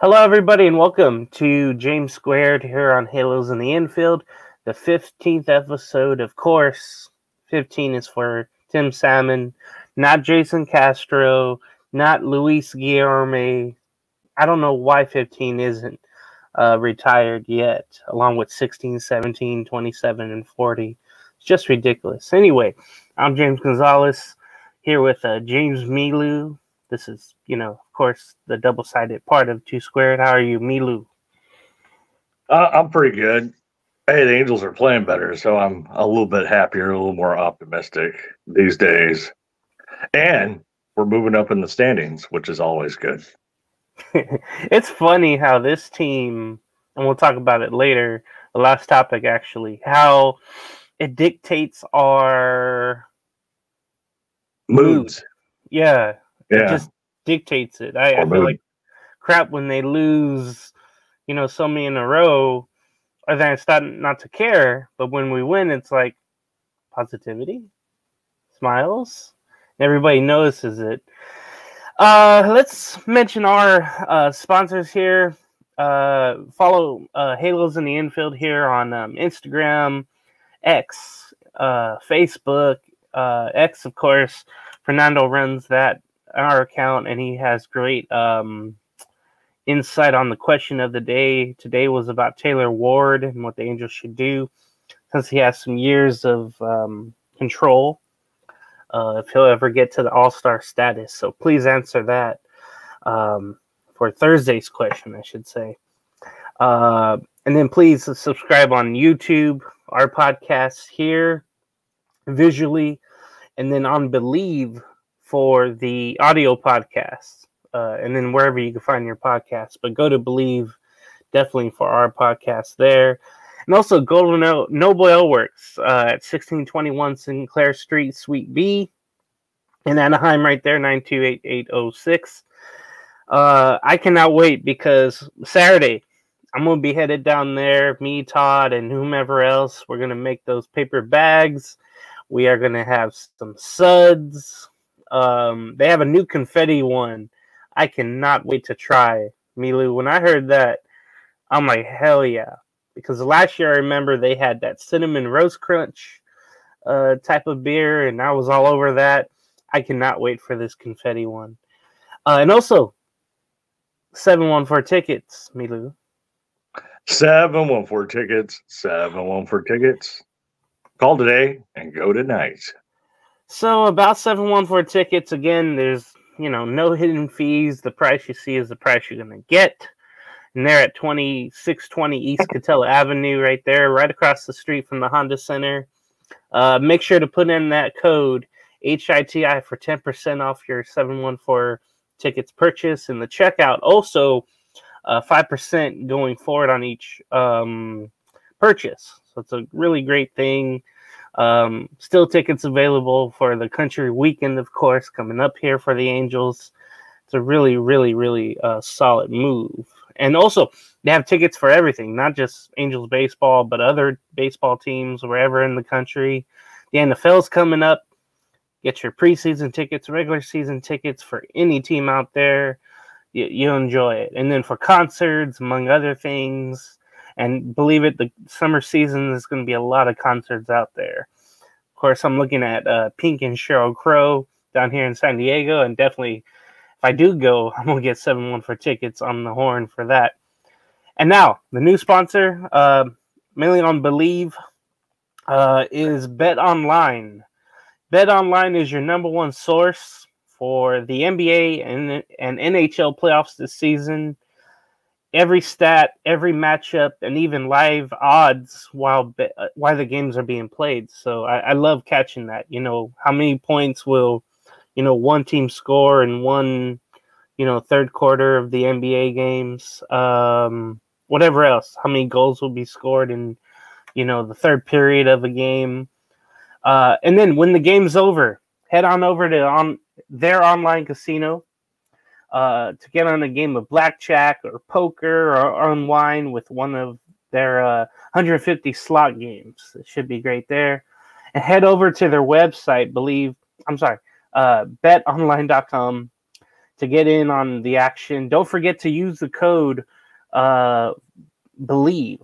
Hello, everybody, and welcome to James Squared here on Halos in the Infield, the 15th episode. Of course, 15 is for Tim Salmon, not Jason Castro, not Luis Guillorme. I don't know why 15 isn't uh, retired yet, along with 16, 17, 27, and 40. It's just ridiculous. Anyway, I'm James Gonzales here with uh, James Melau. This is, you know, of course, the double sided part of Two Squared. How are you, Melau? Uh, I'm pretty good. Hey, the Angels are playing better, so I'm a little bit happier, a little more optimistic these days. And we're moving up in the standings, which is always good. it's funny how this team, and we'll talk about it later, the last topic actually, how it dictates our moods. Yeah. Yeah. It just dictates it. I, I feel like crap when they lose, you know, so many in a row, or then I start not to care. But when we win, it's like positivity, smiles. and Everybody notices it. Uh, let's mention our uh, sponsors here. Uh, follow uh, Halos in the Infield here on um, Instagram, X, uh, Facebook, uh, X, of course. Fernando runs that our account, and he has great um, insight on the question of the day. Today was about Taylor Ward and what the Angels should do, since he has some years of um, control. Uh, if he'll ever get to the All Star status, so please answer that um, for Thursday's question, I should say. Uh, and then please subscribe on YouTube, our podcast here visually, and then on Believe for the audio podcast, uh, and then wherever you can find your podcast. But go to Believe definitely for our podcast there. And also Golden o- Noble Ale Works uh, at 1621 Sinclair Street, Suite B in Anaheim, right there, 928806. Uh, I cannot wait because Saturday I'm gonna be headed down there. Me, Todd, and whomever else. We're gonna make those paper bags. We are gonna have some suds. Um, they have a new confetti one. I cannot wait to try. Melau, when I heard that, I'm like, hell yeah. Because last year I remember they had that cinnamon roast crunch uh, type of beer, and I was all over that. I cannot wait for this confetti one. Uh, and also, 714 tickets, Melau. 714 tickets, 714 tickets. Call today and go tonight. So about 714 tickets, again, there's, you know, no hidden fees. The price you see is the price you're going to get. And they're at 2620 East Katella Avenue, right there, right across the street from the Honda Center. Uh, make sure to put in that code HITI for 10% off your 714 tickets purchase in the checkout. Also, uh, 5% going forward on each um, purchase. So it's a really great thing. Um, still tickets available for the country weekend, of course, coming up here for the Angels. It's a really, really, really uh, solid move. And also, they have tickets for everything, not just Angels baseball, but other baseball teams wherever in the country. The NFL's coming up. Get your preseason tickets, regular season tickets for any team out there. You, you enjoy it. And then for concerts, among other things, and believe it, the summer season is going to be a lot of concerts out there. Of course, I'm looking at uh, Pink and Sheryl Crow down here in San Diego, and definitely, if I do go, I'm gonna get seven one for tickets on the horn for that. And now the new sponsor, uh, mainly on Believe, uh, is Bet Online. Bet Online is your number one source for the NBA and and NHL playoffs this season every stat, every matchup, and even live odds while be- uh, while the games are being played. So I, I love catching that. You know, how many points will you know one team score in one you know third quarter of the NBA games? Um, whatever else, how many goals will be scored in you know the third period of a game? Uh, and then when the game's over, head on over to on their online casino uh, to get on a game of blackjack or poker or unwind with one of their uh, 150 slot games. It should be great there. And head over to their website, believe, I'm sorry, uh, betonline.com. to get in on the action. Don't forget to use the code uh, believe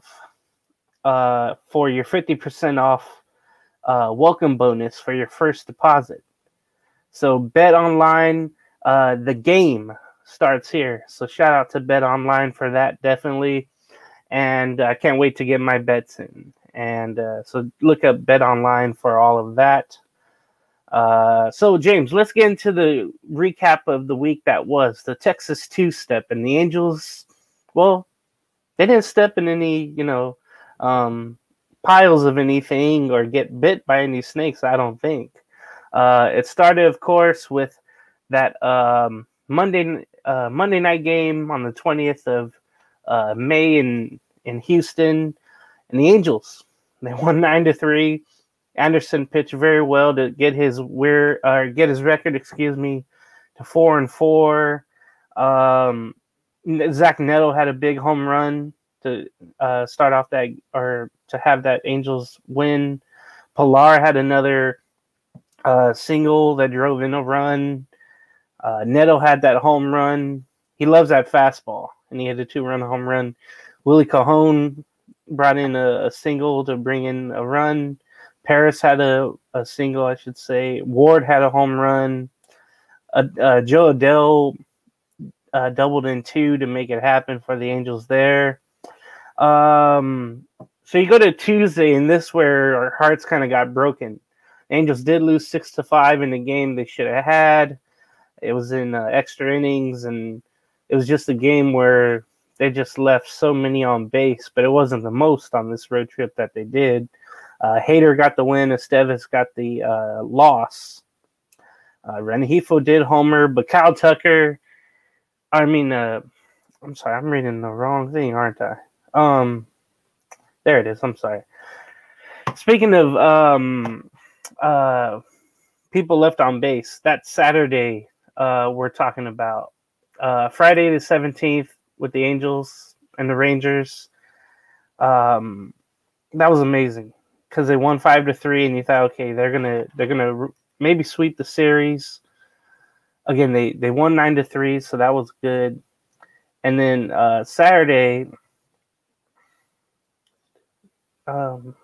uh, for your 50% off uh, welcome bonus for your first deposit. So bet online, uh, the game starts here. So shout out to Bet Online for that, definitely. And I can't wait to get my bets in. And uh, so look up Bet Online for all of that. Uh, so James, let's get into the recap of the week that was the Texas two step and the Angels. Well, they didn't step in any, you know, um, piles of anything or get bit by any snakes. I don't think. Uh, it started, of course, with that um, Monday uh, Monday night game on the twentieth of uh, May in in Houston, and the Angels they won nine to three. Anderson pitched very well to get his where or get his record, excuse me, to four and four. Um, Zach Neto had a big home run to uh, start off that or to have that Angels win. Pilar had another uh, single that drove in a run. Uh, Neto had that home run. He loves that fastball, and he had a two-run home run. Willie Calhoun brought in a, a, single to bring in a run. Paris had a, a single, I should say. Ward had a home run. Uh, uh, Jo Adell uh, doubled in two to make it happen for the Angels there. Um, so you go to Tuesday, and this where our hearts kind of got broken. Angels did lose six to five in the game they should have had. It was in uh, extra innings, and it was just a game where they just left so many on base, but it wasn't the most on this road trip that they did. Uh, Hader got the win. Estevez got the uh, loss. Uh, Rengifo did homer, but Kyle Tucker, I mean, uh, I'm sorry, I'm reading the wrong thing, aren't I? Um, there it is. I'm sorry. Speaking of um, uh, people left on base, that Saturday uh, we're talking about uh, Friday the 17th with the Angels and the Rangers. Um, that was amazing because they won five to three, and you thought, okay, they're gonna they're gonna maybe sweep the series. Again, they they won nine to three, so that was good. And then uh, Saturday, um,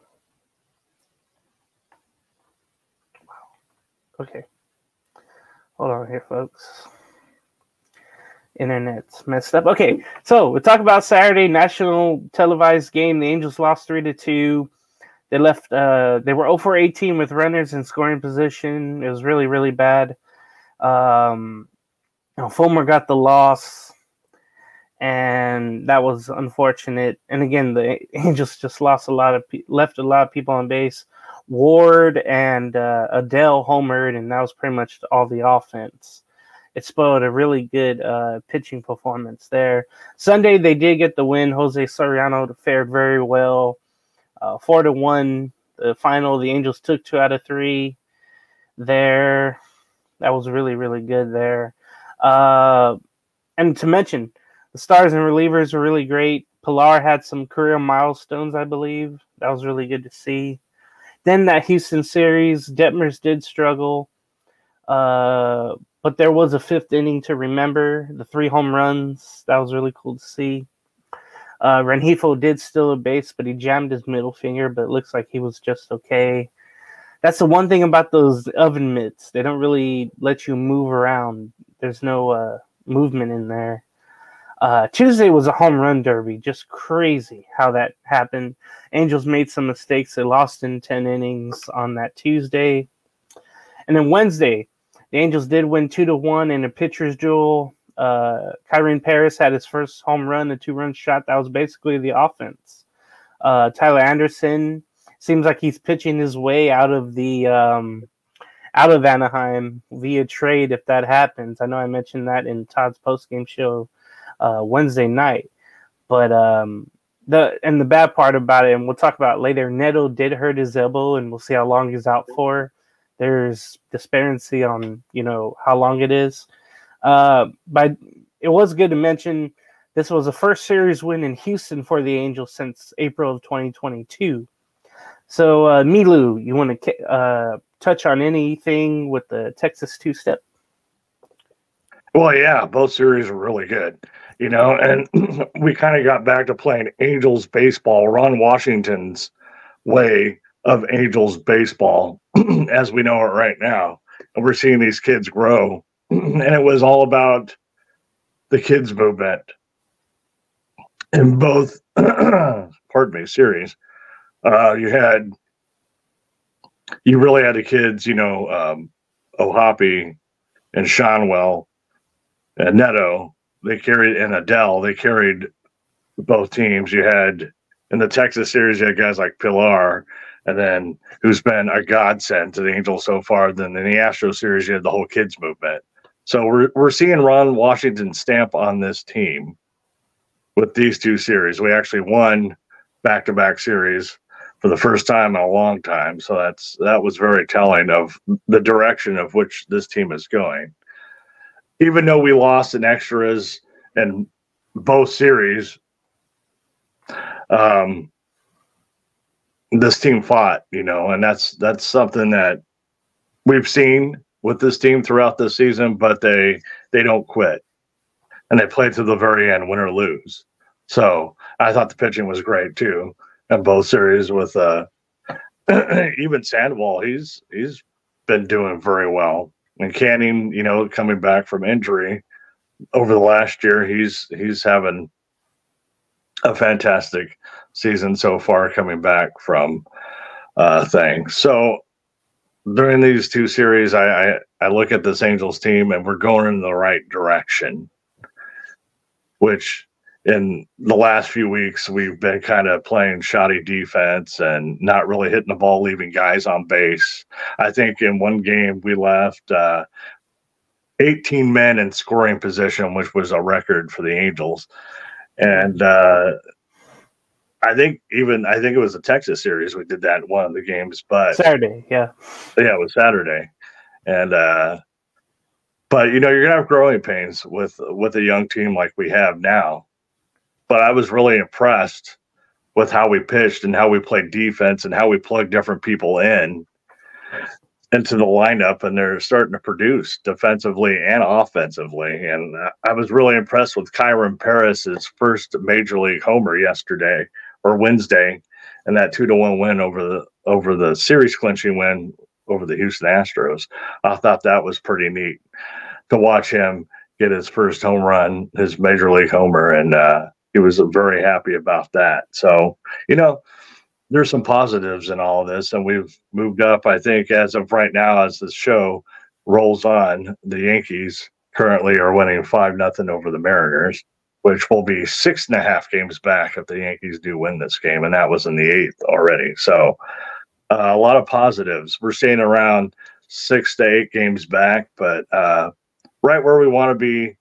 okay, hold on here, folks. Internet's messed up. Okay, so we'll talk about Saturday national televised game. The Angels lost three to two. They left. Uh, they were 0 for 18 with runners in scoring position. It was really, really bad. Um, you know, Fulmer got the loss, and that was unfortunate. And again, the Angels just lost a lot of pe- left a lot of people on base. Ward and uh, Adell homered, and that was pretty much all the offense it spoiled a really good uh, pitching performance there. Sunday they did get the win. Jose Soriano fared very well. Uh, four to one. The final, the Angels took two out of three. There, that was really really good there. Uh, and to mention, the stars and relievers were really great. Pilar had some career milestones, I believe. That was really good to see. Then that Houston series, Detmers did struggle. Uh, but there was a fifth inning to remember. The three home runs that was really cool to see. Uh, Rengifo did steal a base, but he jammed his middle finger. But it looks like he was just okay. That's the one thing about those oven mitts; they don't really let you move around. There's no uh, movement in there. Uh, Tuesday was a home run derby, just crazy how that happened. Angels made some mistakes; they lost in ten innings on that Tuesday, and then Wednesday the Angels did win two to one in a pitcher's duel. Uh, Kyren Paris had his first home run, a two-run shot. That was basically the offense. Uh, Tyler Anderson seems like he's pitching his way out of the um, out of Anaheim via trade if that happens. I know I mentioned that in Todd's post-game show uh, Wednesday night, but um, the and the bad part about it, and we'll talk about later. Neto did hurt his elbow, and we'll see how long he's out for. There's disparity on you know how long it is. Uh, but it was good to mention this was the first series win in Houston for the Angels since April of 2022. So, uh, Melau, you want to uh, touch on anything with the Texas two step? Well, yeah, both series were really good, you know, and we kind of got back to playing Angels baseball, Ron Washington's way of Angels baseball as we know it right now. And we're seeing these kids grow. and it was all about the kids movement in both, pardon me, series. Uh, you had, you really had the kids, you know, um, O'Hoppe and Schanuel and Neto. They carried, and Adell, they carried both teams. You had in the Texas series, you had guys like Pilar, and then who's been a godsend to the Angels so far. Then in the Astro series, you had the whole kids movement. So we're we're seeing Ron Washington stamp on this team with these two series. We actually won back to back series for the first time in a long time. So that's that was very telling of the direction of which this team is going. Even though we lost in extras in both series, um, this team fought, you know, and that's that's something that we've seen with this team throughout the season, but they they don't quit. And they play to the very end, win or lose. So I thought the pitching was great too in both series with uh even Sandoval, he's he's been doing very well. And Canning, you know, coming back from injury over the last year, he's he's having a fantastic season so far coming back from uh, things. So during these two series, I, I, I look at this Angels team and we're going in the right direction, which in the last few weeks we've been kind of playing shoddy defense and not really hitting the ball, leaving guys on base. I think in one game we left uh, 18 men in scoring position, which was a record for the Angels. And uh, I think even I think it was the Texas series we did that in one of the games, but Saturday, yeah, yeah, it was Saturday, and uh, but you know you're gonna have growing pains with with a young team like we have now. But I was really impressed with how we pitched and how we played defense and how we plugged different people in into the lineup and they're starting to produce defensively and offensively. And I was really impressed with Kyren Paris's first major league homer yesterday or Wednesday and that two to one win over the over the series clinching win over the Houston Astros. I thought that was pretty neat to watch him get his first home run, his major league homer, and uh, he was very happy about that. So, you know, there's some positives in all of this, and we've moved up. I think as of right now, as the show rolls on, the Yankees currently are winning five nothing over the Mariners, which will be six and a half games back if the Yankees do win this game, and that was in the eighth already. So uh, a lot of positives. We're staying around six to eight games back, but uh, right where we want to be.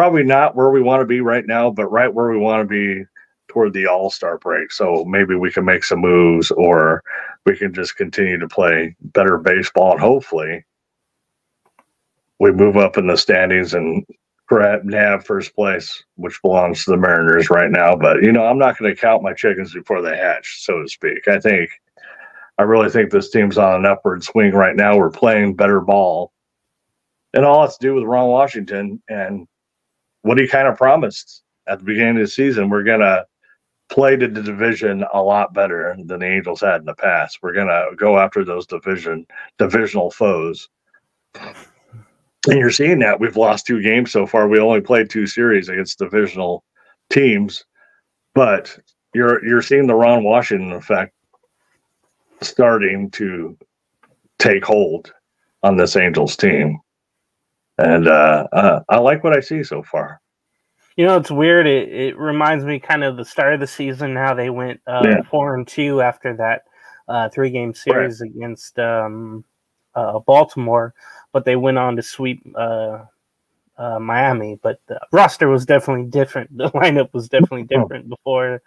Probably not where we want to be right now, but right where we want to be toward the All Star break. So maybe we can make some moves, or we can just continue to play better baseball, and hopefully we move up in the standings and grab nab first place, which belongs to the Mariners right now. But you know, I'm not going to count my chickens before they hatch, so to speak. I think I really think this team's on an upward swing right now. We're playing better ball. And all it's to do with Ron Washington and what he kind of promised at the beginning of the season. We're gonna play to the division a lot better than the Angels had in the past. We're gonna go after those division divisional foes. And you're seeing that we've lost two games so far. We only played two series against divisional teams, but you're you're seeing the Ron Washington effect starting to take hold on this Angels team. And uh, uh, I like what I see so far. You know, it's weird. It, it reminds me kind of the start of the season, how they went uh, yeah. four and two after that uh, three game series right. against um, uh, Baltimore, but they went on to sweep uh, uh, Miami. But the roster was definitely different. The lineup was definitely different before.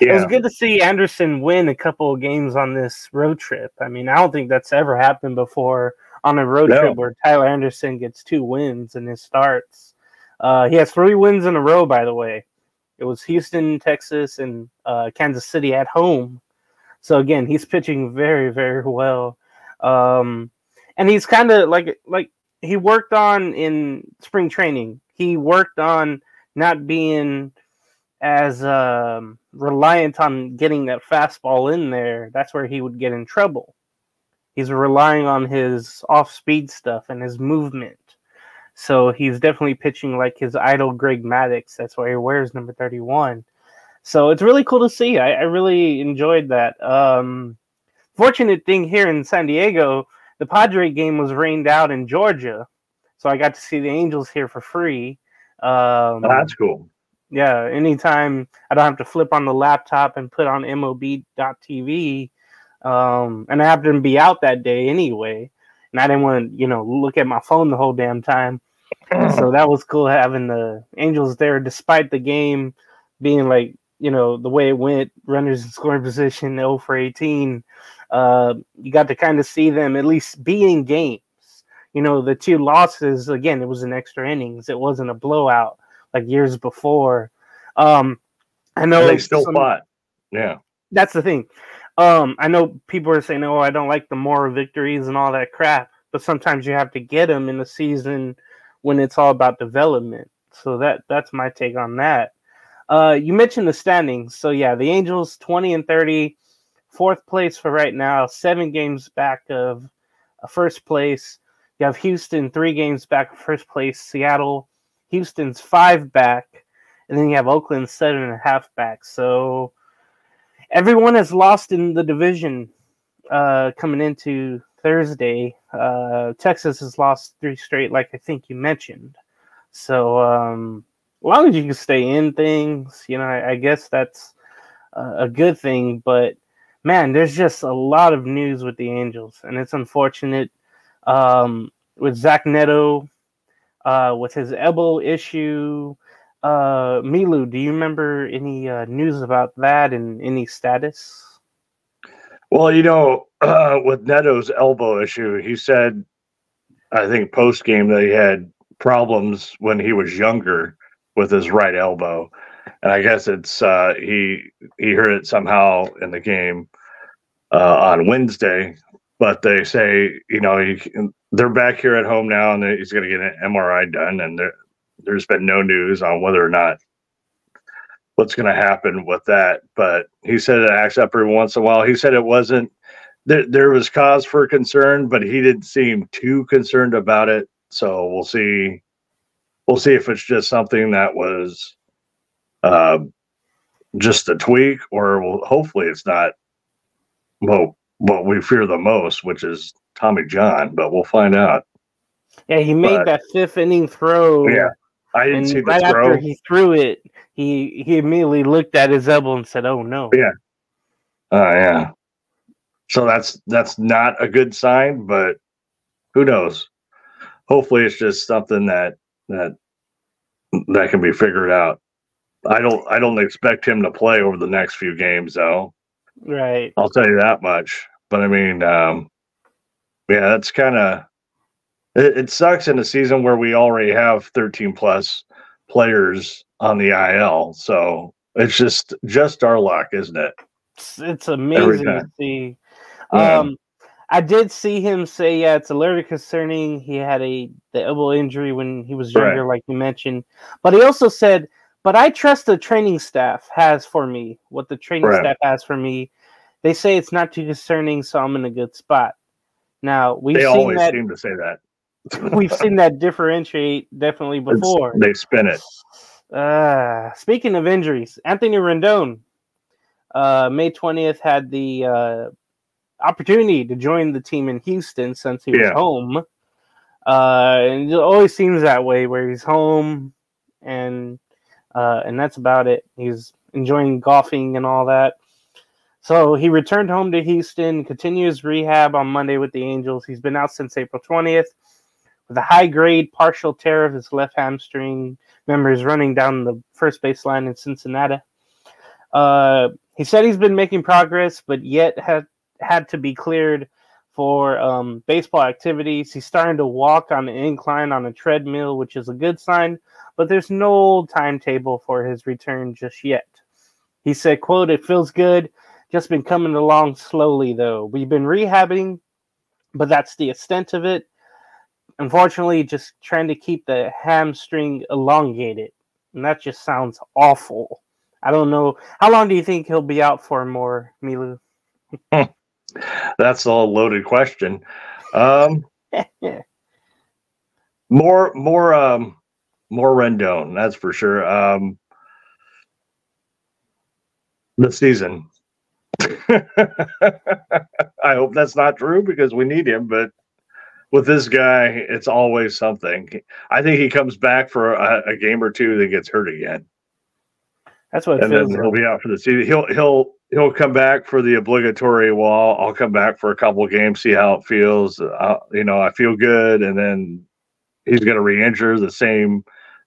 Yeah. It was good to see Anderson win a couple of games on this road trip. I mean, I don't think that's ever happened before on a road no. trip where Tyler Anderson gets two wins in his starts. Uh, he has three wins in a row, by the way. It was Houston, Texas, and uh, Kansas City at home. So again, he's pitching very, very well. Um, and he's kind of like like he worked on in spring training. He worked on not being as um, reliant on getting that fastball in there. That's where he would get in trouble. He's relying on his off speed stuff and his movement. So he's definitely pitching like his idol Greg Maddux. That's why he wears number 31. So it's really cool to see. I, I really enjoyed that. Um, fortunate thing here in San Diego, the Padre game was rained out in Georgia, so I got to see the Angels here for free. Um, oh, that's cool. Yeah, anytime I don't have to flip on the laptop and put on MLB.TV, um, and I happened to be out that day anyway, and I didn't want to, you know, look at my phone the whole damn time. so that was cool having the Angels there, despite the game being like, you know, the way it went, runners in scoring position, 0 for 18 uh, you got to kind of see them at least be in games. You know, the two losses again, it was an extra innings. It wasn't a blowout like years before. Um, I know they still some, fought. Yeah, that's the thing. Um, I know people are saying, "Oh, I don't like the moral victories and all that crap," but sometimes you have to get them in the season when it's all about development. So that that's my take on that. Uh, you mentioned the standings, so yeah, the Angels twenty and thirty fourth place for right now, seven games back of first place. You have Houston three games back of first place. Seattle, Houston's five back, and then you have Oakland seven and a half back. So everyone has lost in the division uh, coming into Thursday. Uh, Texas has lost three straight, like I think you mentioned. So um, as long as you can stay in things, you know, I, I guess that's a good thing. But man, there's just a lot of news with the Angels, and it's unfortunate. Um, with Zach Neto, uh, with his elbow issue, uh, Melau, do you remember any uh, news about that and any status? Well, you know, uh, with Neto's elbow issue, he said, I think post game that he had problems when he was younger with his right elbow and I guess it's uh, he he heard it somehow in the game uh, on Wednesday. But they say you know he, they're back here at home now, and he's going to get an MRI done, and there, there's been no news on whether or not what's going to happen with that. But he said it acts up every once in a while. He said it wasn't there. There was cause for concern, but he didn't seem too concerned about it. So we'll see. We'll see if it's just something that was uh, just a tweak, or will, hopefully it's not well what we fear the most, which is Tommy John. But we'll find out. Yeah, he made but, that fifth inning throw. Yeah, I didn't see the right throw. after he threw it, he he immediately looked at his elbow and said, "Oh no." Yeah. Oh uh, yeah. So that's that's not a good sign, but who knows? Hopefully, it's just something that that that can be figured out. I don't I don't expect him to play over the next few games though. Right. I'll tell you that much. But I mean, um, yeah, that's kind of it, it, sucks in a season where we already have 13 plus players on the IL. So it's just just our luck, isn't it? It's, it's amazing to see. Yeah. Um, I did see him say, yeah, it's a little concerning. He had a the elbow injury when he was younger, right. like you mentioned. But he also said but I trust the training staff has for me what the training right. staff has for me. They say it's not too concerning, so I'm in a good spot. Now we've they always that, seem to say that. We've seen that differentiate definitely before. It's, they spin it. Uh, speaking of injuries, Anthony Rendon, uh, May 20th had the uh, opportunity to join the team in Houston since he yeah. was home. Uh, and it always seems that way where he's home and uh, and that's about it. He's enjoying golfing and all that. So he returned home to Houston, continues rehab on Monday with the Angels. He's been out since April 20th with a high grade partial tear of his left hamstring. Remember, he's running down the first baseline in Cincinnati. Uh, he said he's been making progress, but yet had had to be cleared for um, baseball activities. He's starting to walk on the incline on a treadmill, which is a good sign, but there's no timetable for his return just yet. He said, quote, it feels good, just been coming along slowly though. We've been rehabbing, but that's the extent of it. Unfortunately, just trying to keep the hamstring elongated, and that just sounds awful. I don't know how long do you think he'll be out for more, Melau? That's a loaded question. Um, more, more, um, more Rendon. That's for sure. Um, the season. I hope that's not true because we need him, but with this guy, it's always something. I think he comes back for a, a game or two, then gets hurt again. That's what. and then he'll be out for the season. He'll he'll he'll come back for the obligatory. Well, I'll come back for a couple of games, see how it feels. Uh, you know, I feel good, and then he's going to re-injure the same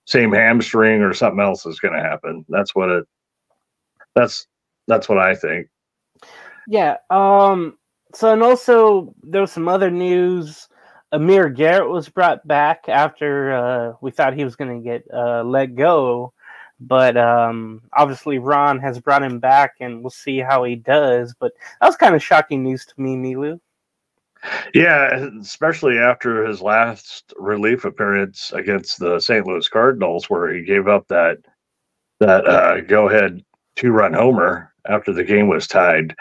same hamstring or something else is going to happen. That's what it. That's that's what I think. Yeah. Um. So and also there was some other news. Amir Garrett was brought back after uh, we thought he was going to get uh, let go, but um, obviously Ron has brought him back, and we'll see how he does. But that was kind of shocking news to me, Melau. Yeah, especially after his last relief appearance against the St. Louis Cardinals, where he gave up that that uh, go ahead two run homer after the game was tied.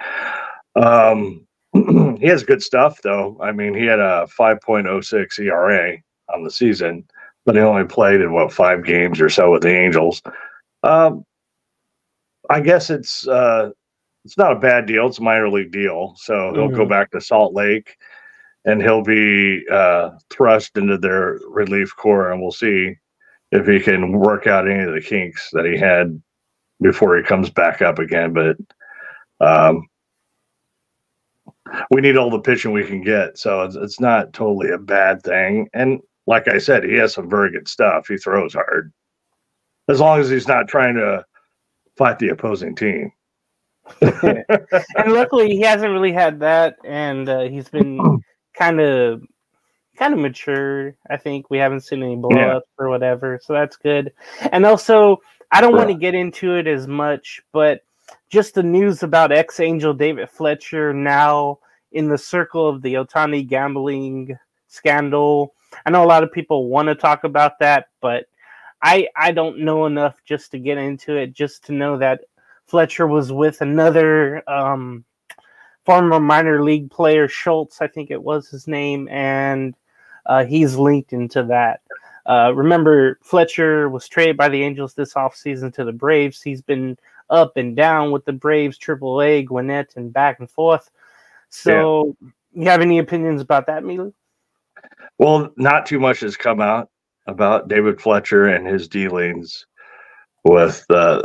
Um, he has good stuff, though. I mean, he had a 5.06 ERA on the season, but he only played in what five games or so with the Angels. Um, I guess it's uh, it's not a bad deal. It's a minor league deal, so he'll mm-hmm. go back to Salt Lake, and he'll be uh, thrust into their relief corps, and we'll see if he can work out any of the kinks that he had before he comes back up again. But um, we need all the pitching we can get. So it's, it's not totally a bad thing. And like I said, he has some very good stuff. He throws hard. As long as he's not trying to fight the opposing team. and luckily he hasn't really had that and uh, he's been kind of kind of mature. I think we haven't seen any blowups yeah. or whatever, so that's good. And also, I don't want to get into it as much, but just the news about ex Angel David Fletcher now in the circle of the Ohtani gambling scandal. I know a lot of people want to talk about that, but I I don't know enough just to get into it. Just to know that Fletcher was with another um, former minor league player, Schultz, I think it was his name, and uh, he's linked into that. Uh, remember, Fletcher was traded by the Angels this offseason to the Braves. He's been up and down with the Braves, Triple A, Gwinnett, and back and forth. So, yeah. you have any opinions about that, Melau? Well, not too much has come out about David Fletcher and his dealings with uh,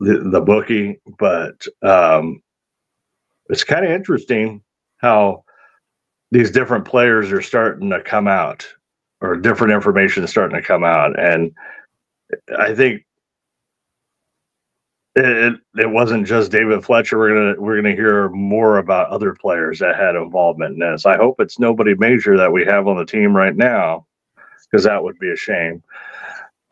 the the bookie, but um, it's kind of interesting how these different players are starting to come out, or different information is starting to come out, and I think it, it wasn't just David Fletcher. We're gonna we're gonna hear more about other players that had involvement in this. I hope it's nobody major that we have on the team right now, because that would be a shame.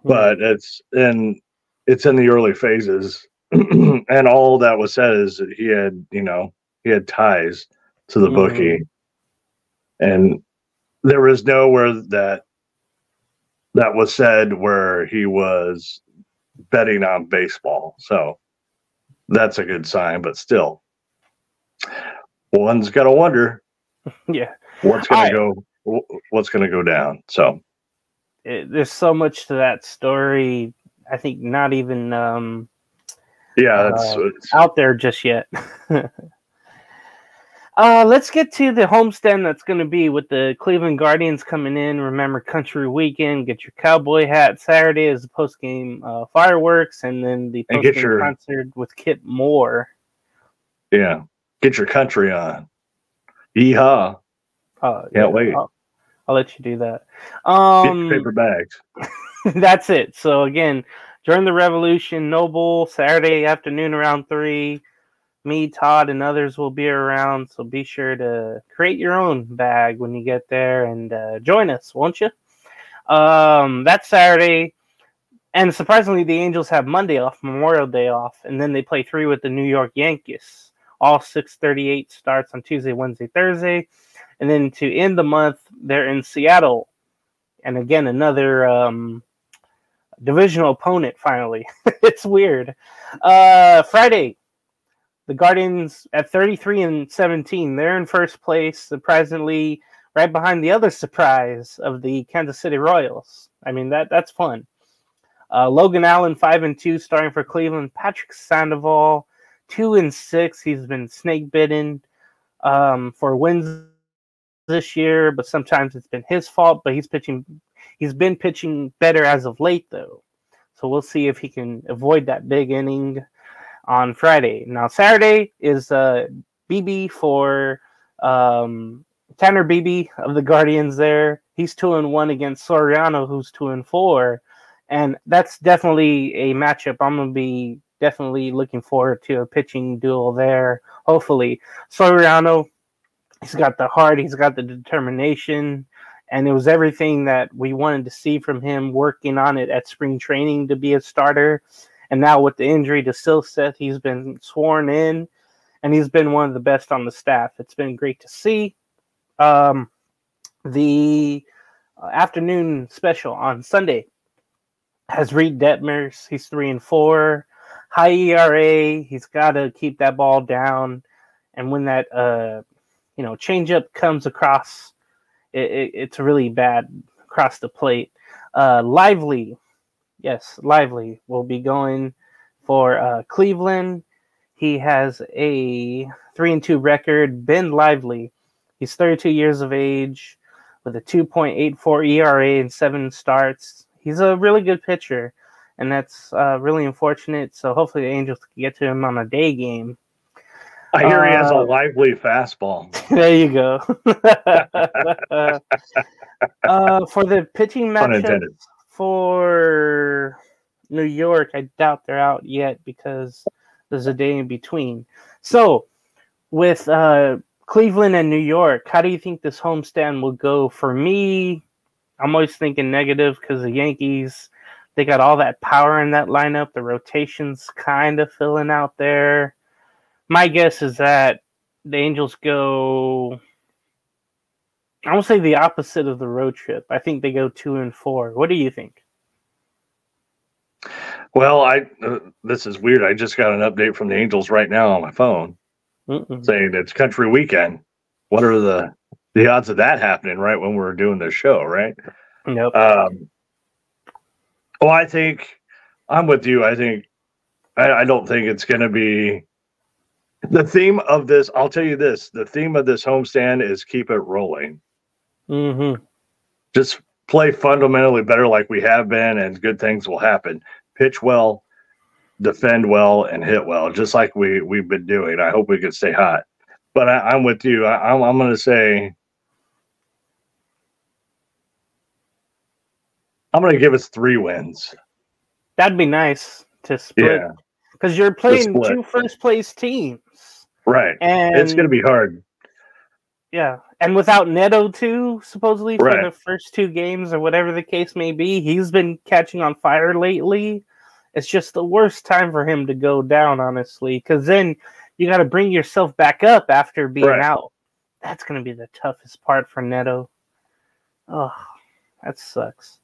Hmm. But it's in it's in the early phases, and all that was said is that he had you know he had ties to the mm-hmm. bookie, and there was nowhere that that was said where he was betting on baseball. So that's a good sign, but still, one's got to wonder. yeah, what's going to go? What's going to go down? So it, there's so much to that story. I think not even um, yeah, that's uh, out there just yet. Uh, let's get to the homestand that's going to be with the Cleveland Guardians coming in. Remember, Country Weekend. Get your cowboy hat. Saturday is the post game uh, fireworks, and then the post game your, concert with Kip Moore. Yeah, get your country on. Yeehaw! Uh, Can't yeah, wait. I'll, I'll, let you do that. Um, paper bags. that's it. So again, during the Revolution, Noble Saturday afternoon around three me, Todd, and others will be around. So be sure to create your own bag when you get there and uh, join us, won't you? Um, that Saturday. And surprisingly, the Angels have Monday off, Memorial Day off, and then they play three with the New York Yankees. All 6:38 starts on Tuesday, Wednesday, Thursday, and then to end the month, they're in Seattle and again another um, divisional opponent. Finally, it's weird. Uh, Friday, the Guardians at 33 and 17. They're in first place, surprisingly, right behind the other surprise of the Kansas City Royals. I mean that that's fun. Uh, Logan Allen five and two, starting for Cleveland. Patrick Sandoval two and six. He's been snake bitten um, for wins this year, but sometimes it's been his fault. But he's pitching. He's been pitching better as of late, though. So we'll see if he can avoid that big inning on Friday. Now Saturday is uh, Bibee for um, Tanner Bibee of the Guardians. There, he's two and one against Soriano, who's two and four, and that's definitely a matchup I'm gonna be definitely looking forward to a pitching duel there. Hopefully, Soriano, he's got the heart, he's got the determination. And it was everything that we wanted to see from him working on it at spring training to be a starter and now with the injury to Silseth, he's been sworn in, and he's been one of the best on the staff. It's been great to see. Um, the uh, afternoon special on Sunday has Reid Detmers. He's three and four, high ERA. He's got to keep that ball down, and when that uh, you know changeup comes across, it, it, it's really bad across the plate. Uh, Lively Yes, Lively will be going for uh, Cleveland. He has a three and two record. Ben Lively, he's 32 years of age with a 2.84 ERA and seven starts. He's a really good pitcher, and that's uh, really unfortunate. So hopefully the Angels can get to him on a day game. I hear uh, he has a uh, lively fastball. There you go. uh, for the pitching matchup, for New York, I doubt they're out yet because there's a day in between. So, with uh, Cleveland and New York, how do you think this homestand will go? For me, I'm always thinking negative because the Yankees, they got all that power in that lineup. The rotation's kind of filling out there. My guess is that the Angels go I will say the opposite of the road trip. I think they go two and four. What do you think? Well, I uh, this is weird. I just got an update from the Angels right now on my phone Mm-mm. saying it's country weekend. What are the the odds of that happening right when we're doing this show? Right? Nope. Um, well, I think I'm with you. I think I, I don't think it's going to be the theme of this. I'll tell you this: the theme of this homestand is keep it rolling. Mm-hmm. Just play fundamentally better like we have been, and good things will happen. Pitch well, defend well, and hit well, just like we we've been doing. I hope we can stay hot. But I, am with you. I, I'm, I'm going to say I'm going to give us three wins. That'd be nice to split Yeah. because you're playing two first place teams. Right. And it's going to be hard. Yeah, and without Neto too, supposedly for right. the first two games or whatever the case may be, he's been catching on fire lately. It's just the worst time for him to go down, honestly, because then you got to bring yourself back up after being right. out. That's going to be the toughest part for Neto. Oh, that sucks.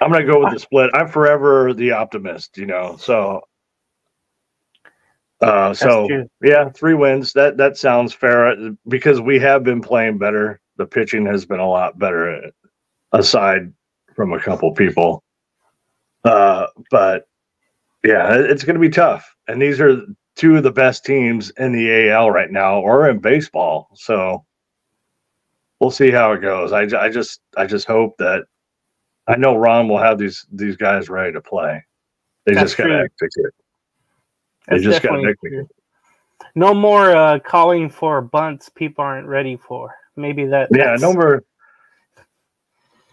I'm going to go with uh, the split. I'm forever the optimist, you know. So uh, so yeah, three wins. That that sounds fair uh, because we have been playing better. The pitching has been a lot better, uh, aside from a couple people. Uh, but yeah, it's going to be tough. And these are two of the best teams in the AL right now, or in baseball. So we'll see how it goes. I, I just I just hope that I know Ron will have these these guys ready to play. They That's just got to execute. They just got No more uh, calling for bunts people aren't ready for. Maybe that. Yeah, no more.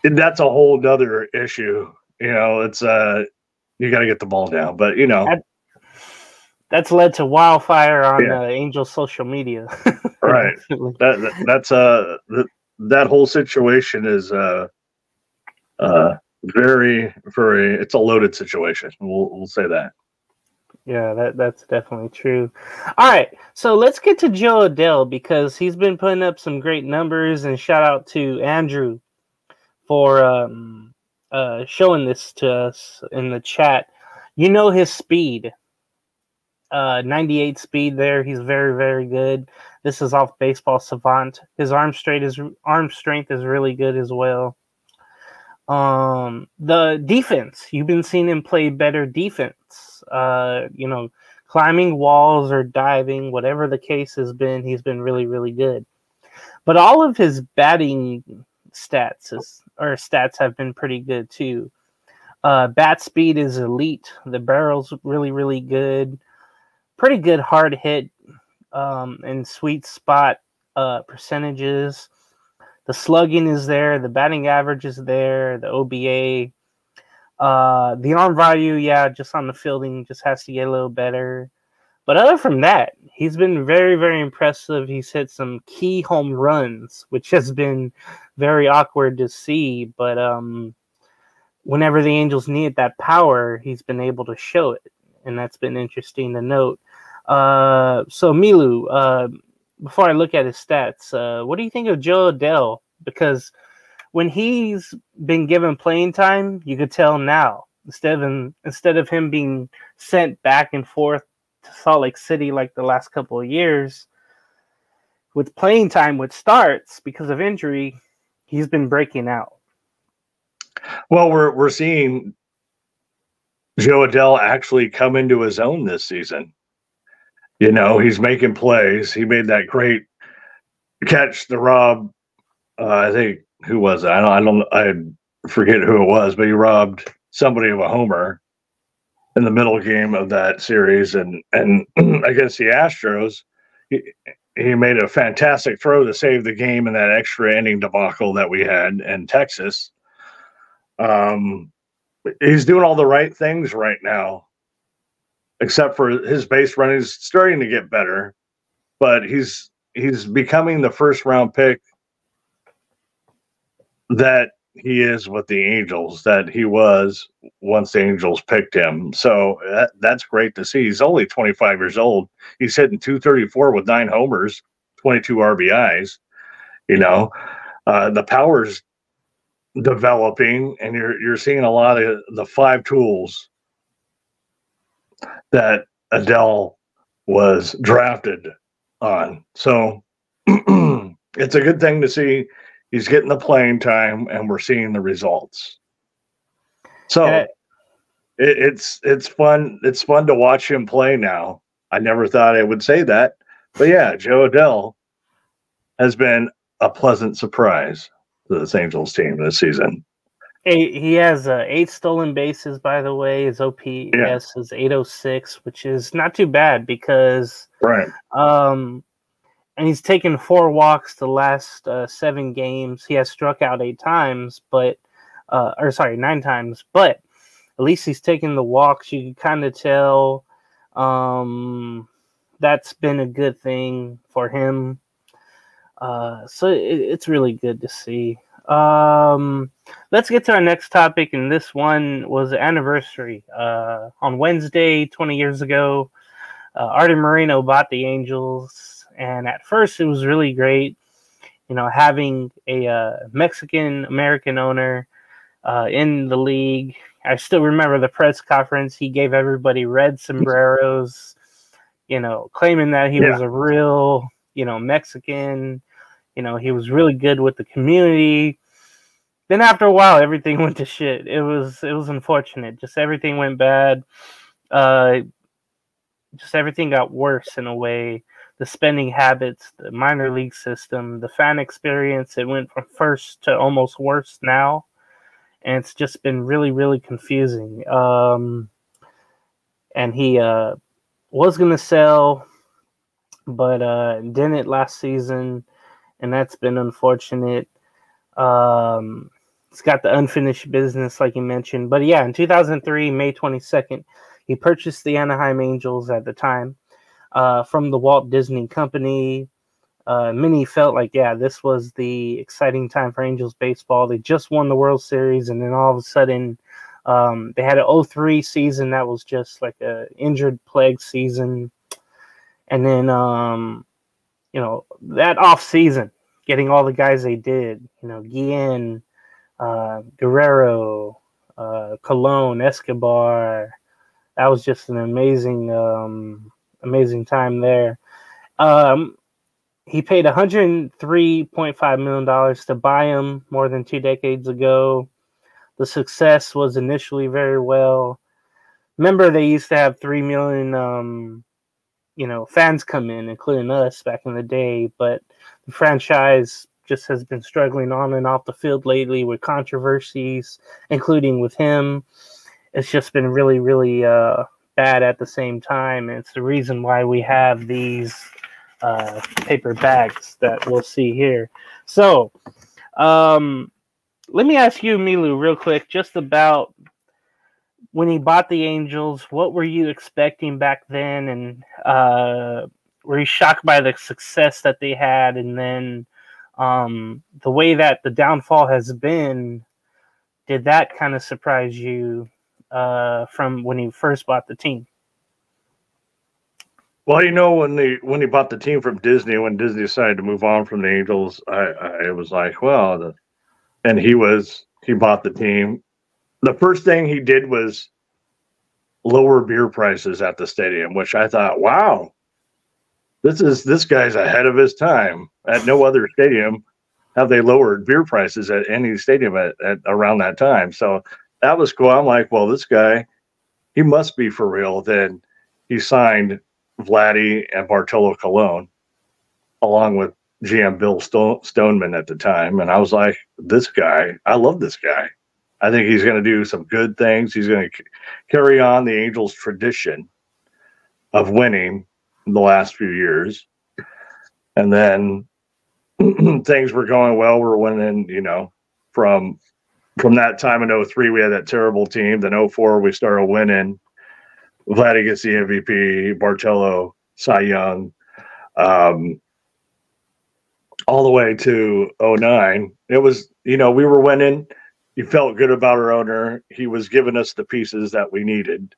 That's a whole other issue. You know, it's uh, you got to get the ball down, but you know. That, that's led to wildfire on yeah. uh, Angel social media. right. That, that, that's uh that, that whole situation is uh uh very very it's a loaded situation. We'll we'll say that. Yeah, that that's definitely true. All right, so let's get to Jo Adell because he's been putting up some great numbers. And shout out to Andrew for um, uh, showing this to us in the chat. You know his speed. Uh, 98 speed there. He's very, very good. This is off Baseball Savant. His arm straight is arm strength is really good as well. Um, the defense. You've been seeing him play better defense. Uh, you know, climbing walls or diving, whatever the case has been, he's been really, really good. But all of his batting stats is, or stats have been pretty good too. Uh, bat speed is elite. The barrel's really, really good. Pretty good hard hit um, and sweet spot uh, percentages. The slugging is there. The batting average is there. The OBA. Uh, the arm value, yeah, just on the fielding, just has to get a little better. But other from that, he's been very, very impressive. He's hit some key home runs, which has been very awkward to see. But um, whenever the Angels need that power, he's been able to show it, and that's been interesting to note. Uh, so Melau, uh, before I look at his stats, uh, what do you think of Jo Adell? Because when he's been given playing time, you could tell now instead of instead of him being sent back and forth to Salt Lake City like the last couple of years, with playing time with starts because of injury, he's been breaking out. Well, we're we're seeing Jo Adell actually come into his own this season. You know, he's making plays. He made that great catch the Rob. Uh, I think who was it? I don't. I don't. I forget who it was, but he robbed somebody of a homer in the middle game of that series, and and against the Astros, he, he made a fantastic throw to save the game in that extra inning debacle that we had in Texas. Um, he's doing all the right things right now, except for his base running is starting to get better, but he's he's becoming the first round pick that he is with the Angels that he was once the Angels picked him. So that, that's great to see. He's only 25 years old. He's hitting 234 with nine homers, 22 RBIs. You know, uh, the power's developing, and you're you're seeing a lot of the five tools that Adell was drafted on. So it's a good thing to see he's getting the playing time and we're seeing the results. So it, it's it's fun. It's fun to watch him play now. I never thought I would say that, but yeah, Jo Adell has been a pleasant surprise to this Angels team this season. Hey, he has uh, eight stolen bases, by the way. His OPS yeah. is 806, which is not too bad because right. Um, and he's taken four walks the last uh, seven games. He has struck out eight times, but uh, or sorry, nine times. But at least he's taking the walks. You can kind of tell um, that's been a good thing for him. Uh, so it, it's really good to see. Um, let's get to our next topic, and this one was anniversary. Uh, on Wednesday, 20 years ago, uh, Arte Moreno bought the Angels and at first, it was really great, you know, having a uh, Mexican American owner uh, in the league. I still remember the press conference. He gave everybody red sombreros, you know, claiming that he yeah. was a real, you know, Mexican. You know, he was really good with the community. Then after a while, everything went to shit. It was it was unfortunate. Just everything went bad. Uh, just everything got worse in a way the spending habits, the minor league system, the fan experience. It went from first to almost worse now. And it's just been really, really confusing. Um, and he uh, was going to sell, but uh, didn't last season. And that's been unfortunate. Um, it's got the unfinished business, like you mentioned. But yeah, in 2003, May 22nd, he purchased the Anaheim Angels at the time uh, from the Walt Disney Company. Uh, many felt like, yeah, this was the exciting time for Angels baseball. They just won the World Series, and then all of a sudden, um, they had an 03 season that was just like a injured plague season, and then um, you know that off season, getting all the guys they did, you know, Guillen, uh, Guerrero, uh, Colon, Escobar. That was just an amazing, um, amazing time there. Um, he paid 103.5 million dollars to buy him more than two decades ago. The success was initially very well. Remember, they used to have three million, um, you know, fans come in, including us back in the day. But the franchise just has been struggling on and off the field lately with controversies, including with him. It's just been really, really uh, bad at the same time. And it's the reason why we have these uh, paper bags that we'll see here. So, um, let me ask you, Melau, real quick, just about when he bought the Angels. What were you expecting back then, and uh, were you shocked by the success that they had, and then um, the way that the downfall has been? Did that kind of surprise you uh, from when you first bought the team? Well, you know, when they when he bought the team from Disney, when Disney decided to move on from the Angels, I, I was like, well, the, and he was he bought the team. The first thing he did was lower beer prices at the stadium, which I thought, wow, this is this guy's ahead of his time. At no other stadium have they lowered beer prices at any stadium at, at around that time. So that was cool. I'm like, well, this guy, he must be for real. Then he signed Vladdy and Bartolo Colon, along with GM Bill Stone, Stoneman at the time. And I was like, this guy, I love this guy. I think he's going to do some good things. He's going to carry on the Angels' tradition of winning the last few years. And then things were going well. We're winning, you know, from from that time in 03, we had that terrible team. Then 04, we started winning. Vladdy gets the MVP, Bartolo, Cy Young, um, all the way to 09. It was, you know, we were winning. You felt good about our owner. He was giving us the pieces that we needed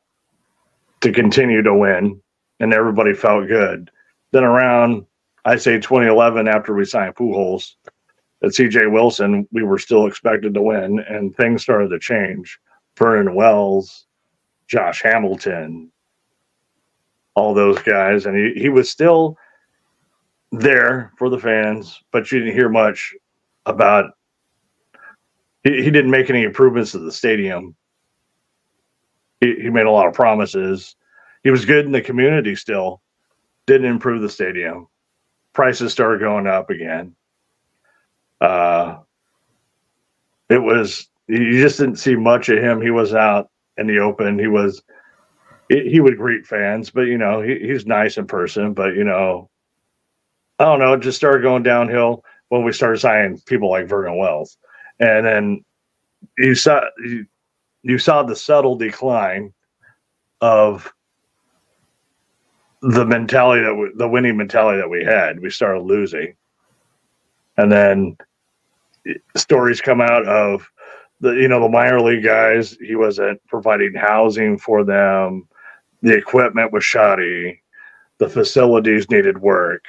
to continue to win, and everybody felt good. Then around, I say 2011, after we signed Pujols, at CJ Wilson, we were still expected to win, and things started to change. Vernon Wells, Josh Hamilton, all those guys, and he, he was still there for the fans, but you didn't hear much about. He, he didn't make any improvements to the stadium. He, he made a lot of promises. He was good in the community still. Didn't improve the stadium. Prices started going up again. Uh, it was you just didn't see much of him. He was out in the open. He was he would greet fans, but you know he, he's nice in person. But you know, I don't know. It just started going downhill when we started signing people like Vernon Wells, and then you saw you, you saw the subtle decline of the mentality that we, the winning mentality that we had. We started losing, and then stories come out of the you know the minor league guys he wasn't providing housing for them. The equipment was shoddy. The facilities needed work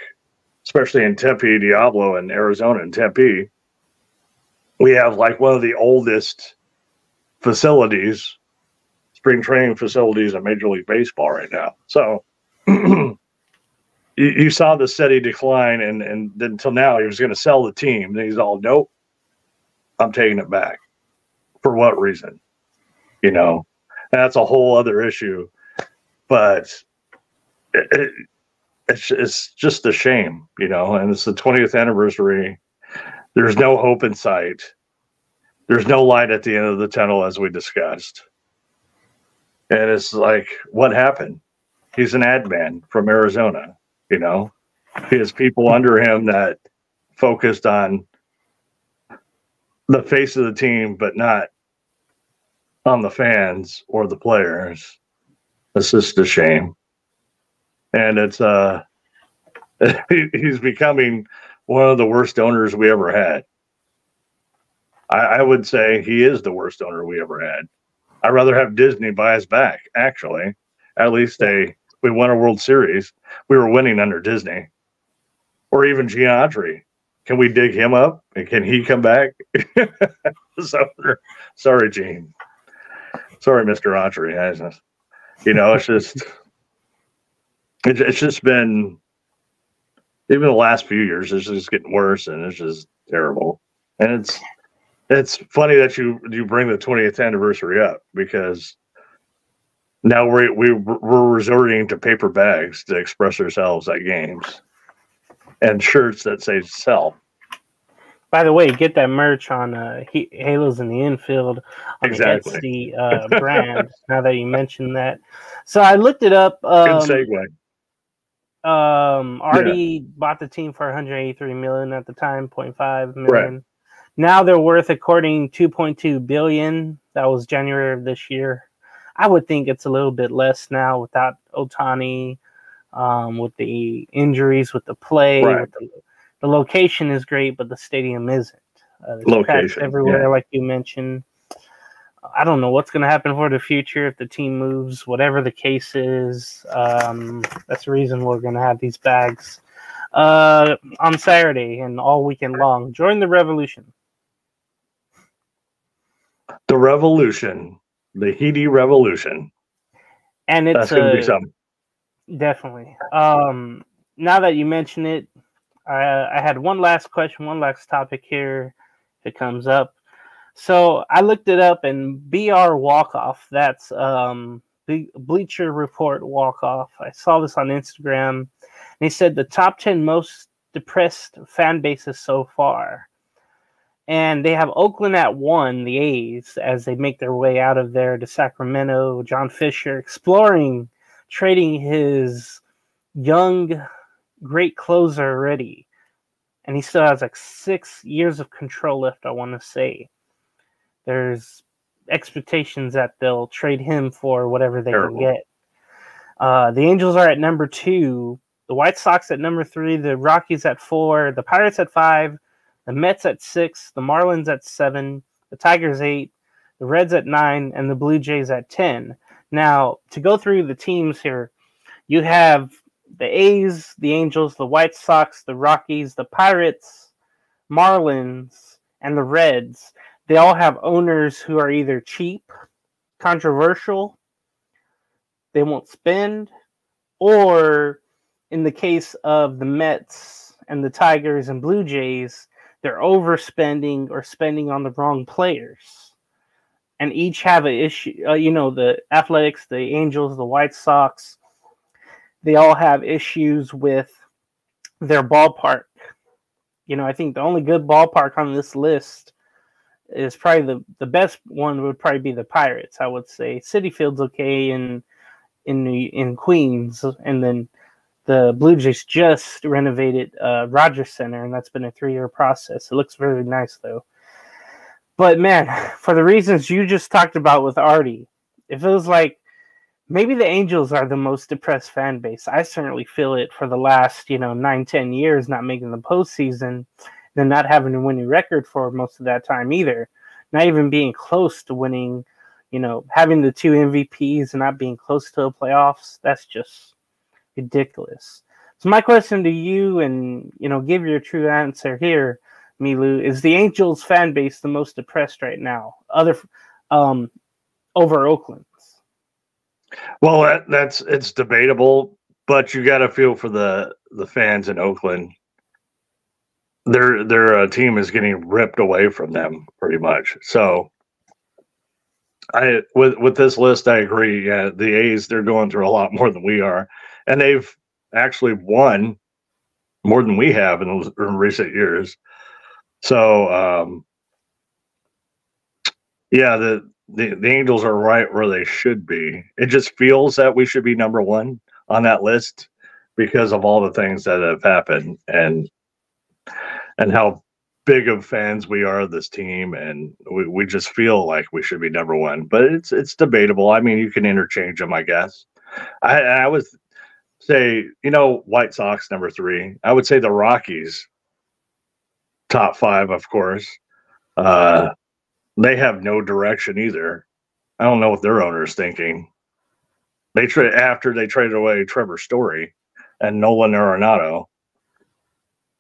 especially in tempe diablo in arizona and tempe. We have like one of the oldest facilities spring training facilities in major league baseball right now. So you, you, saw the steady decline and and until now he was going to sell the team and he's all nope i'm taking it back for what reason? You know, and that's a whole other issue. But it, it, it's it's just a shame, you know. And it's the 20th anniversary. There's no hope in sight. There's no light at the end of the tunnel, as we discussed. And it's like, what happened? He's an ad man from Arizona, you know. He has people under him that focused on the face of the team, but not on the fans or the players. It's just a shame. And it's uh he's becoming one of the worst owners we ever had. I, I would say he is the worst owner we ever had. I'd rather have Disney buy us back, actually. At least they we won a World Series. We were winning under Disney. Or even Giannis. Can we dig him up and can he come back? so sorry, Gene. Sorry, Mister Autry. You know, it's just it's just been even the last few years. It's just getting worse, and it's just terrible. And it's it's funny that you you bring the 20th anniversary up because now we're we, we're resorting to paper bags to express ourselves at games and shirts that say sell. By the way, get that merch on uh, Halos in the Infield on exactly. the Etsy uh, brand. now that you mentioned that, so I looked it up. Um, Good segue. Um, Arte yeah. bought the team for 183 million at the time, 0.5 million. Right. Now they're worth, according 2.2 billion. That was January of this year. I would think it's a little bit less now without Ohtani, um, with the injuries, with the play, right. with the the location is great, but the stadium isn't. Uh, location everywhere, yeah. like you mentioned. I don't know what's going to happen for the future if the team moves, whatever the case is. Um, that's the reason we're going to have these bags uh, on Saturday and all weekend long. Join the revolution. The revolution, the Heedy revolution. And it's going to be something. Definitely. Um, now that you mention it, I, I had one last question, one last topic here. If it comes up, so I looked it up, and BR walk off. That's um, the Bleacher Report walk off. I saw this on Instagram, and he said the top ten most depressed fan bases so far. And they have Oakland at one, the A's, as they make their way out of there to Sacramento. John Fisher exploring trading his young great closer already. And he still has like six years of control left, I want to say. There's expectations that they'll trade him for whatever they Terrible. can get. Uh, the Angels are at number two, the White Sox at number three, the Rockies at four, the Pirates at five, the Mets at six, the Marlins at seven, the Tigers eight, the Reds at nine, and the Blue Jays at 10. Now, to go through the teams here, you have the A's, the Angels, the White Sox, the Rockies, the Pirates, Marlins, and the Reds. They all have owners who are either cheap, controversial, they won't spend, or in the case of the Mets and the Tigers and Blue Jays, they're overspending or spending on the wrong players. And each have an issue. Uh, you know, the Athletics, the Angels, the White Sox, they all have issues with their ballpark. You know, I think the only good ballpark on this list is probably the, the best one would probably be the Pirates. I would say Citi Field's okay in in in Queens, and then the Blue Jays just renovated uh, Rogers Center, and that's been a three year process. It looks very nice though. But man, for the reasons you just talked about with Arte, it feels like maybe the Angels are the most depressed fan base. I certainly feel it for the last, you know, nine, ten years, not making the postseason, then not having a winning record for most of that time either. Not even being close to winning, you know, having the two MVPs and not being close to the playoffs. That's just ridiculous. So my question to you, and you know, give your true answer here, Melau, is the Angels fan base the most depressed right now? Other um over Oakland. Well, that, that's it's debatable, but you got to feel for the the fans in Oakland. Their their uh, team is getting ripped away from them pretty much. So, I with with this list, I agree. Yeah, the A's they're going through a lot more than we are, and they've actually won more than we have in, in recent years. So, um, yeah, the the, the Angels are right where they should be. It just feels that we should be number one on that list because of all the things that have happened and and how big of fans we are of this team and we, we just feel like we should be number one but it's it's debatable i mean you can interchange them i guess i i would say you know white sox number three i would say the rockies top five of course uh they have no direction either. I don't know what their owner is thinking. They trade after they traded away Trevor Story and Nolan Arenado.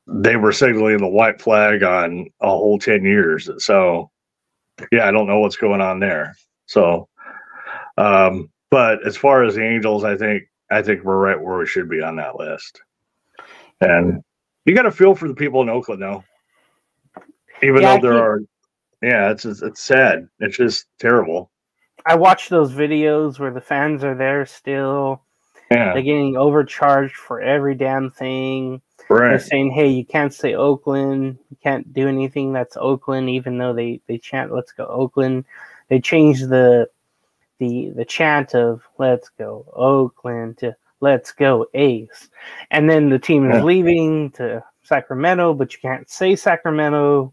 They were signaling the white flag on a whole ten years. So yeah, I don't know what's going on there. So, um, but as far as the Angels, I think I think we're right where we should be on that list. And you got to feel for the people in Oakland, though. Even Yeah, though there are, yeah, it's it's it's sad. It's just terrible. I watched those videos where the fans are there still. Yeah, They're getting overcharged for every damn thing. They're saying, "Hey, you can't say Oakland. You can't do anything that's Oakland," even though they they chant "Let's go Oakland." They changed the the the chant of "Let's go Oakland" to "Let's go A's," and then the team is leaving to Sacramento, but you can't say Sacramento.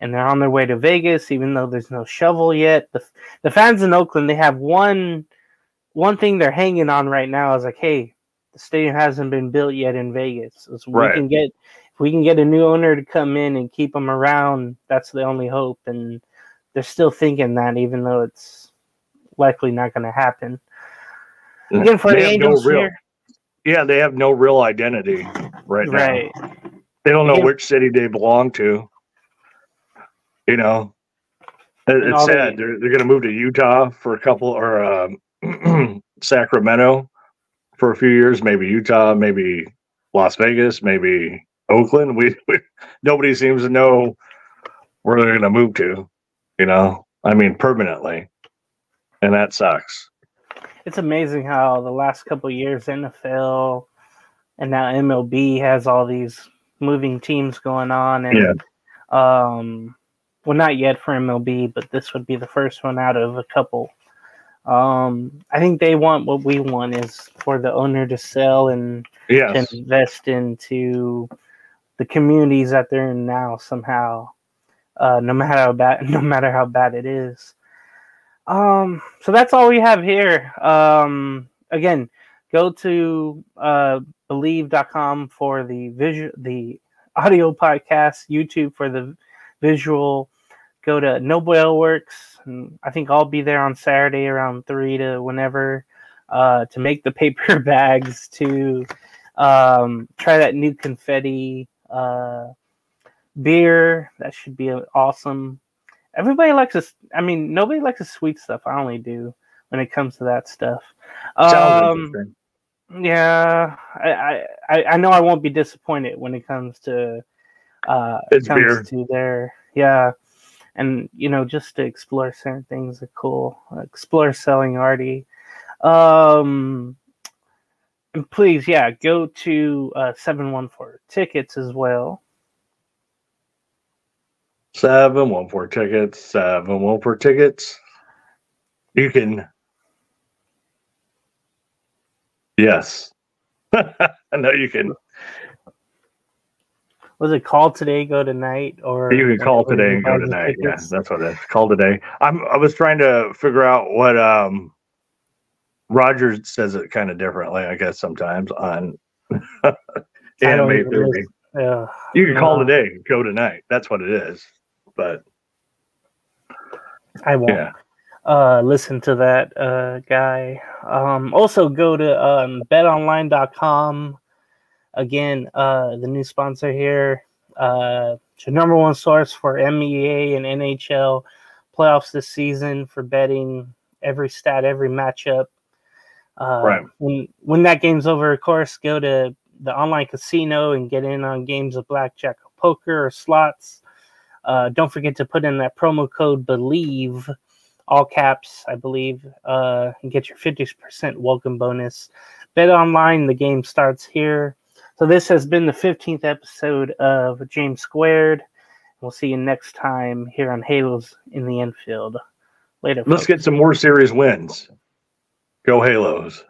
And they're on their way to Vegas, even though there's no shovel yet. The the fans in Oakland, they have one one thing they're hanging on right now is like, hey, the stadium hasn't been built yet in Vegas. So if Right. we can get if we can get a new owner to come in and keep them around, that's the only hope. And they're still thinking that, even though it's likely not going to happen. Again, for They the have no Angels real- here, Yeah, they have no real identity right, now. right? They don't know Again- which city they belong to. You know, It- it's all they- sad. They're they're going to move to Utah for a couple, or um, Sacramento for a few years. Maybe Utah, maybe Las Vegas, maybe Oakland. We, we nobody seems to know where they're going to move to. You know, I mean, permanently, and that sucks. It's amazing how the last couple of years NFL and now MLB has all these moving teams going on, and Yeah. um, well, not yet for MLB, but this would be the first one out of a couple. Um, I think they want what we want is for the owner to sell and Yes, to invest into the communities that they're in now somehow, uh, no matter how bad, no matter how bad it is. Um, so that's all we have here. Um, again, go to uh, believe.com for the visual, the audio podcast, YouTube for the visual. Go to Noble Works. And I think I'll be there on Saturday around three to whenever uh, to make the paper bags to um, try that new confetti uh, beer. That should be awesome. Everybody likes this. I mean, nobody likes the sweet stuff. I only do when it comes to that stuff. Um, yeah, I, I I know I won't be disappointed when it comes to uh It's comes beer. to their yeah, and you know just to explore certain things are cool. Explore selling Arte. Um, and please, yeah, go to uh seven one four tickets as well. Seven one four tickets. Seven one four tickets. You can. Yes. I know you can. Was it call today, go tonight, or You can call today and go tonight. Yeah, that's what it is. Call today. I'm. I was trying to figure out what um. Rogers says it kind of differently, I guess sometimes on Anime Theory. Yeah. You can call today, go tonight. That's what it is. But I won't. yeah, uh, listen to that uh, guy. Um, also, go to um, betonline.com. Again, uh, the new sponsor here. Uh, it's your number one source for NBA and NHL playoffs this season for betting every stat, every matchup. Uh, Right. When when that game's over, of course, go to the online casino and get in on games of blackjack, or poker, or slots. Uh, don't forget to put in that promo code BELIEVE all caps, I believe, uh, and get your 50% welcome bonus. Bet online, the game starts here. So this has been the 15th episode of James Squared. We'll see you next time here on Halos in the Infield. Later. let's folks. get some more series wins. Go Halos.